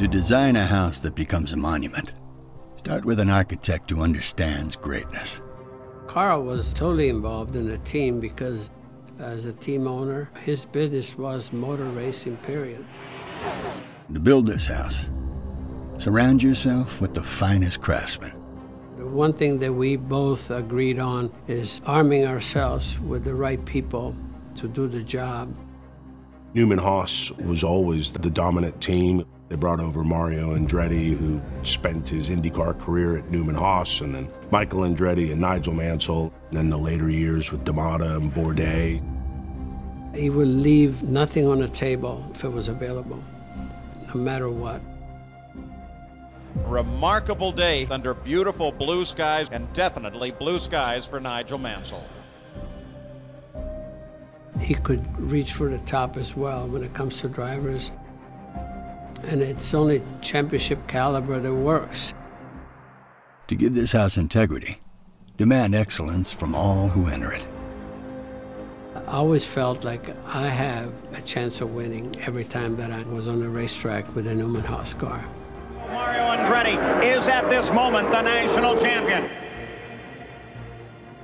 To design a house that becomes a monument, start with an architect who understands greatness. Carl was totally involved in the team because as a team owner, his business was motor racing, period. To build this house, surround yourself with the finest craftsmen. The one thing that we both agreed on is arming ourselves with the right people to do the job. Newman Haas was always the dominant team. They brought over Mario Andretti, who spent his IndyCar career at Newman Haas, and then Michael Andretti and Nigel Mansell, and then the later years with da Matta and Bourdais. He would leave nothing on the table if it was available, no matter what. Remarkable day under beautiful blue skies, and definitely blue skies for Nigel Mansell. He could reach for the top as well when it comes to drivers and it's only championship caliber that works. To give this house integrity, demand excellence from all who enter it. I always felt like I have a chance of winning every time that I was on the racetrack with a Newman Haas car. Mario Andretti is at this moment the national champion.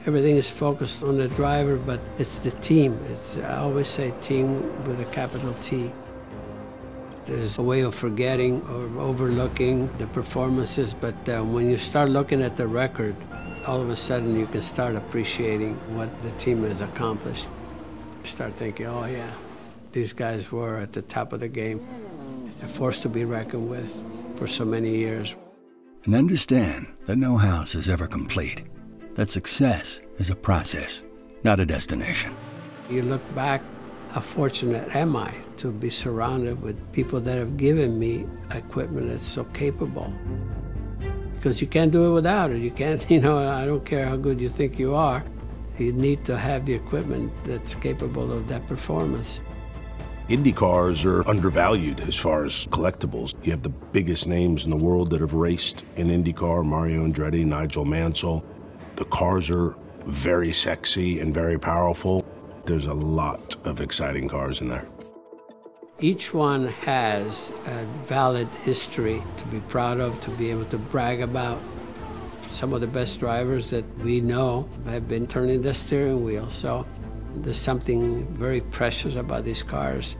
Everything is focused on the driver, but it's the team. It's, I always say team with a capital T. There's a way of forgetting or overlooking the performances, but uh, when you start looking at the record, all of a sudden you can start appreciating what the team has accomplished. You start thinking, oh yeah, these guys were at the top of the game, a force to be reckoned with for so many years. And understand that no house is ever complete, that success is a process, not a destination. You look back how fortunate am I to be surrounded with people that have given me equipment that's so capable? Because you can't do it without it. You can't, you know, I don't care how good you think you are. You need to have the equipment that's capable of that performance. Indy cars are undervalued as far as collectibles. You have the biggest names in the world that have raced in IndyCar, Mario Andretti, Nigel Mansell. The cars are very sexy and very powerful. There's a lot of exciting cars in there. Each one has a valid history to be proud of, to be able to brag about. Some of the best drivers that we know have been turning the steering wheel, so there's something very precious about these cars.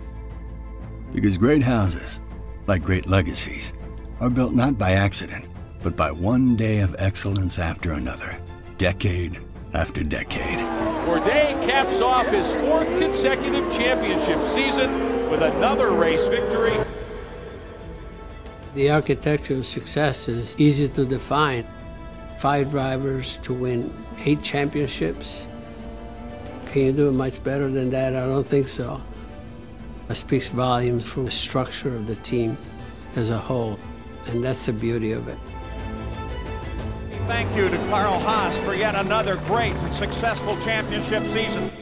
Because great houses, like great legacies, are built not by accident, but by one day of excellence after another, decade after decade. Bourdais caps off his fourth consecutive championship season with another race victory. The architecture of success is easy to define. Five drivers to win eight championships. Can you do it much better than that? I don't think so. It speaks volumes for the structure of the team as a whole, and that's the beauty of it. Thank you to Carl Haas for yet another great and successful championship season.